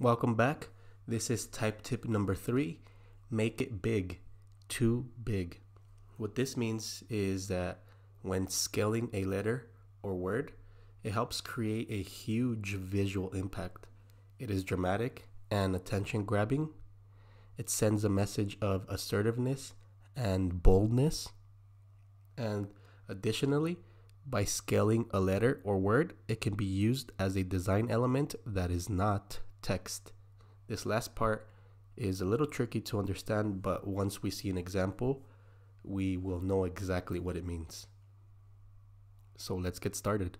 Welcome back. This is type tip number three make it big, too big. What this means is that when scaling a letter or word, it helps create a huge visual impact. It is dramatic and attention grabbing. It sends a message of assertiveness and boldness. And additionally, by scaling a letter or word, it can be used as a design element that is not text. This last part is a little tricky to understand, but once we see an example, we will know exactly what it means. So let's get started.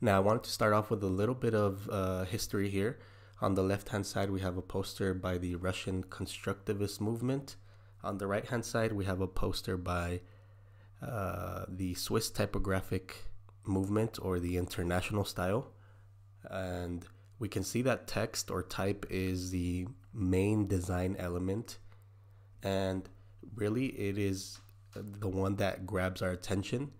Now, I wanted to start off with a little bit of uh, history here. On the left hand side, we have a poster by the Russian constructivist movement. On the right hand side, we have a poster by uh, the Swiss typographic movement or the international style. And we can see that text or type is the main design element. And really it is the one that grabs our attention.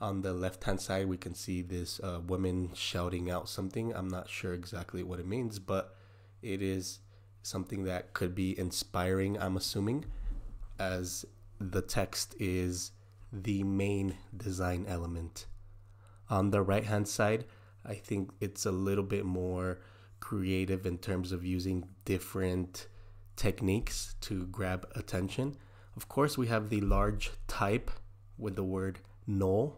On the left hand side we can see this uh, woman shouting out something. I'm not sure exactly what it means but it is something that could be inspiring i'm assuming as the text is the main design element on the right hand side I think it's a little bit more creative in terms of using different techniques to grab attention. Of course, we have the large type with the word no,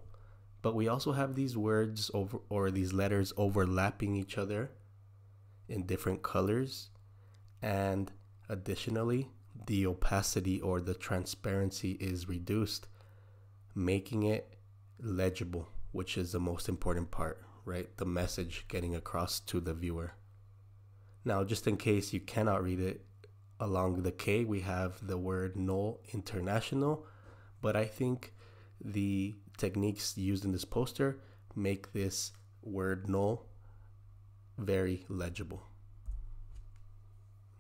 but we also have these words over or these letters overlapping each other in different colors. And additionally, the opacity or the transparency is reduced, making it legible, which is the most important part right? The message getting across to the viewer. Now, just in case you cannot read it, along the K we have the word no international, but I think the techniques used in this poster make this word no very legible.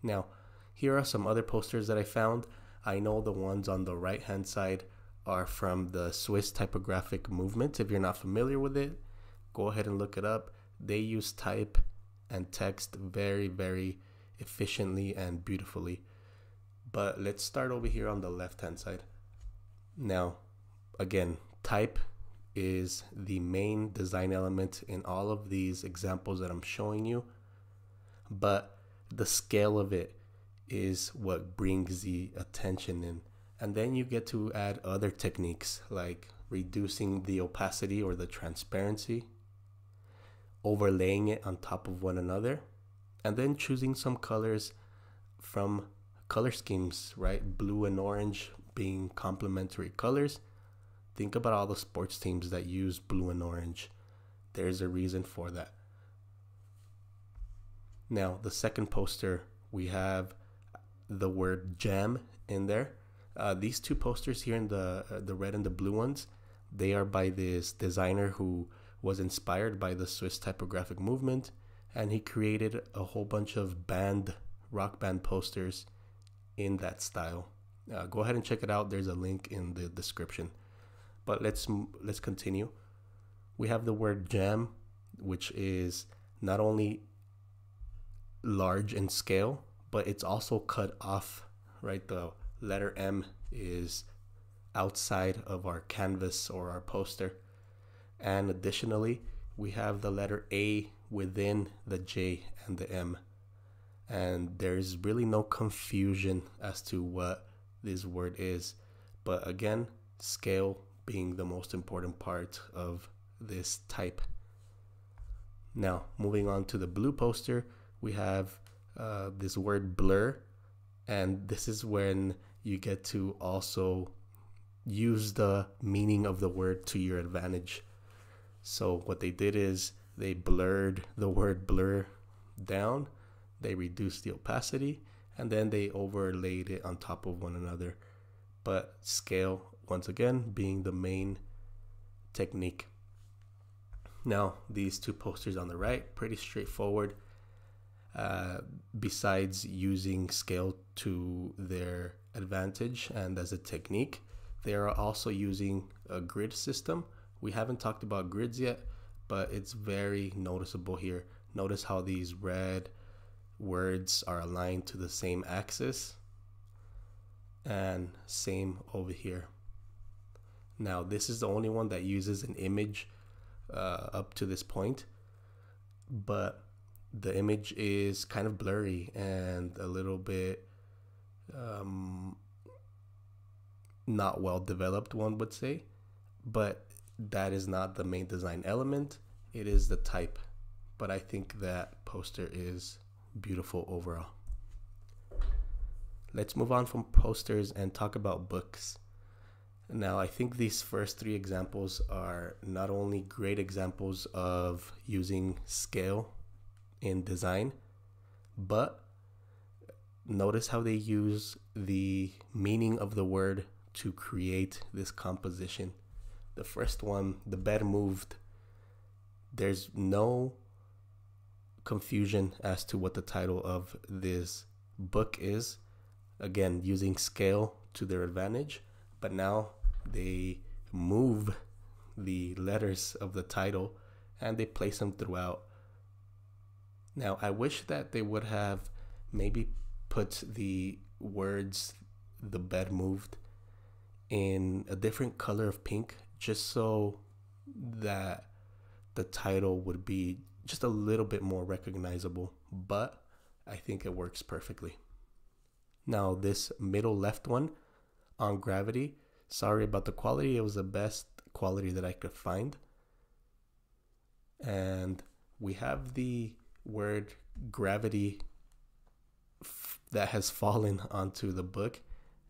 Now, here are some other posters that I found. I know the ones on the right hand side are from the Swiss typographic movement. If you're not familiar with it, go ahead and look it up. They use type and text very, very efficiently and beautifully. But let's start over here on the left hand side. Now, again, type is the main design element in all of these examples that I'm showing you. But the scale of it is what brings the attention in. And then you get to add other techniques like reducing the opacity or the transparency overlaying it on top of one another, and then choosing some colors from color schemes, right? Blue and orange being complementary colors. Think about all the sports teams that use blue and orange. There's a reason for that. Now, the second poster, we have the word jam in there. Uh, these two posters here in the uh, the red and the blue ones, they are by this designer who was inspired by the Swiss typographic movement, and he created a whole bunch of band rock band posters in that style. Uh, go ahead and check it out. There's a link in the description. But let's let's continue. We have the word jam, which is not only large in scale, but it's also cut off. Right, the letter M is outside of our canvas or our poster. And additionally, we have the letter A within the J and the M. And there's really no confusion as to what this word is. But again, scale being the most important part of this type. Now, moving on to the blue poster, we have uh, this word blur. And this is when you get to also use the meaning of the word to your advantage. So what they did is they blurred the word blur down, they reduced the opacity, and then they overlaid it on top of one another. But scale, once again, being the main technique. Now, these two posters on the right, pretty straightforward. Uh, besides using scale to their advantage and as a technique, they are also using a grid system we haven't talked about grids yet, but it's very noticeable here. Notice how these red words are aligned to the same axis and same over here. Now this is the only one that uses an image uh, up to this point, but the image is kind of blurry and a little bit um, not well developed, one would say. But that is not the main design element, it is the type. But I think that poster is beautiful overall. Let's move on from posters and talk about books. Now, I think these first three examples are not only great examples of using scale in design, but notice how they use the meaning of the word to create this composition. The first one, the bed moved, there's no confusion as to what the title of this book is. Again, using scale to their advantage, but now they move the letters of the title and they place them throughout. Now, I wish that they would have maybe put the words the bed moved in a different color of pink just so that the title would be just a little bit more recognizable, but I think it works perfectly. Now, this middle left one on gravity, sorry about the quality, it was the best quality that I could find. And we have the word gravity that has fallen onto the book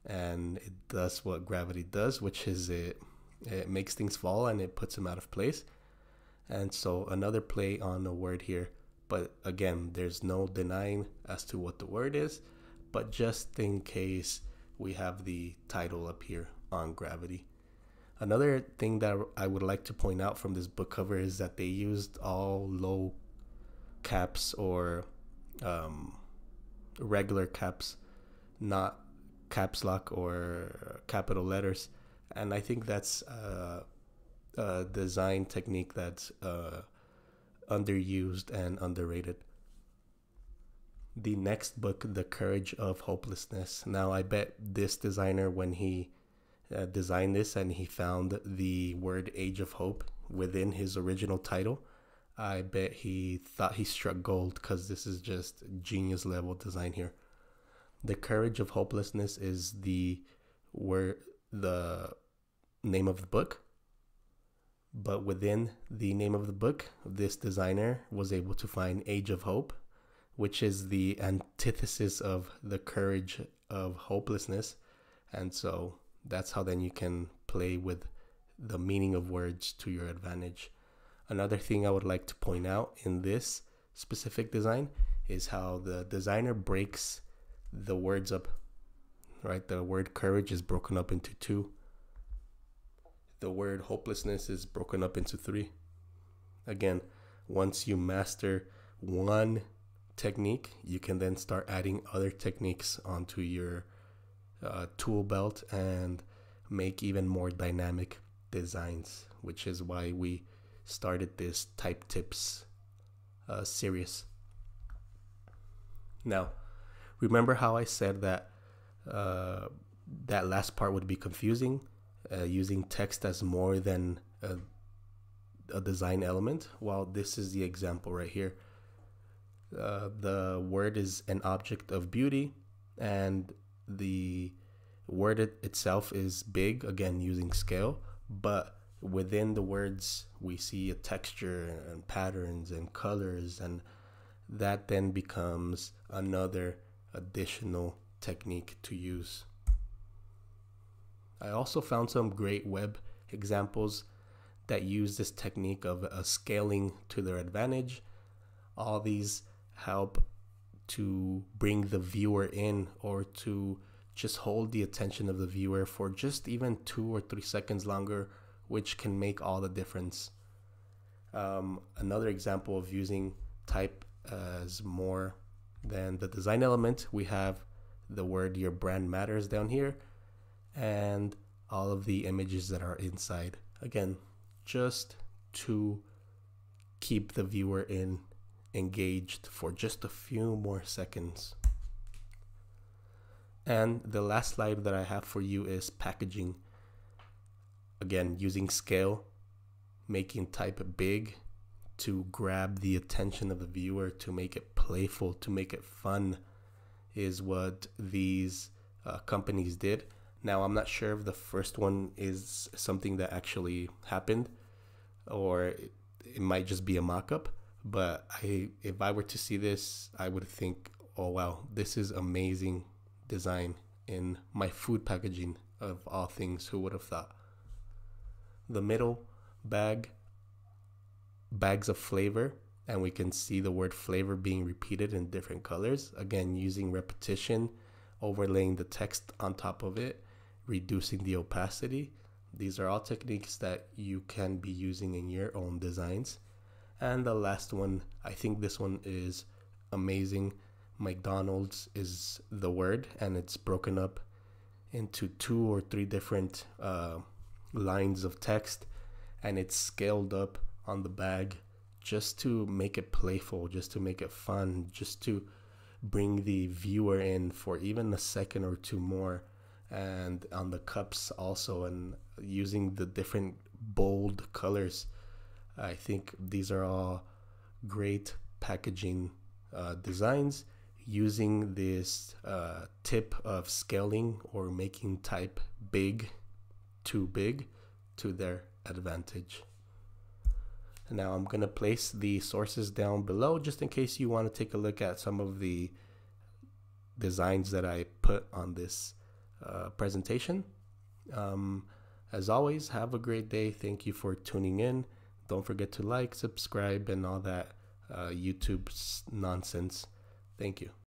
and it does what gravity does, which is it it makes things fall and it puts them out of place. And so another play on the word here, but again, there's no denying as to what the word is, but just in case we have the title up here on gravity. Another thing that I would like to point out from this book cover is that they used all low caps or um, regular caps, not caps lock or capital letters, and I think that's a, a design technique that's uh, underused and underrated. The next book, The Courage of Hopelessness. Now, I bet this designer, when he uh, designed this and he found the word Age of Hope within his original title, I bet he thought he struck gold because this is just genius level design here. The Courage of Hopelessness is the where the name of the book. But within the name of the book, this designer was able to find Age of Hope, which is the antithesis of the courage of hopelessness. And so that's how then you can play with the meaning of words to your advantage. Another thing I would like to point out in this specific design is how the designer breaks the words up. Right? The word courage is broken up into two. The word hopelessness is broken up into three. Again, once you master one technique, you can then start adding other techniques onto your uh, tool belt and make even more dynamic designs, which is why we started this type tips uh, series. Now, remember how I said that uh, that last part would be confusing, uh, using text as more than a, a, design element? Well, this is the example right here. Uh, the word is an object of beauty, and the word it itself is big, again, using scale, but within the words we see a texture and patterns and colors and that then becomes another additional technique to use. I also found some great web examples that use this technique of uh, scaling to their advantage. All these help to bring the viewer in or to just hold the attention of the viewer for just even two or three seconds longer which can make all the difference. Um, another example of using type as more than the design element, we have the word your brand matters down here and all of the images that are inside. Again, just to keep the viewer in engaged for just a few more seconds. And the last slide that I have for you is packaging. Again, using scale, making type big to grab the attention of the viewer, to make it playful, to make it fun, is what these uh, companies did. Now, I'm not sure if the first one is something that actually happened or it, it might just be a mock up. But I, if I were to see this, I would think, oh wow, this is amazing design in my food packaging of all things. Who would have thought? The middle bag, bags of flavor, and we can see the word flavor being repeated in different colors. Again, using repetition, overlaying the text on top of it, reducing the opacity. These are all techniques that you can be using in your own designs. And the last one, I think this one is amazing. McDonald's is the word, and it's broken up into two or three different uh, lines of text, and it's scaled up on the bag just to make it playful, just to make it fun, just to bring the viewer in for even a second or two more. And on the cups also, and using the different bold colors. I think these are all great packaging uh, designs using this uh, tip of scaling or making type big too big to their advantage. And Now I'm going to place the sources down below just in case you want to take a look at some of the designs that I put on this uh, presentation. Um, as always, have a great day. Thank you for tuning in. Don't forget to like, subscribe, and all that uh, YouTube nonsense. Thank you.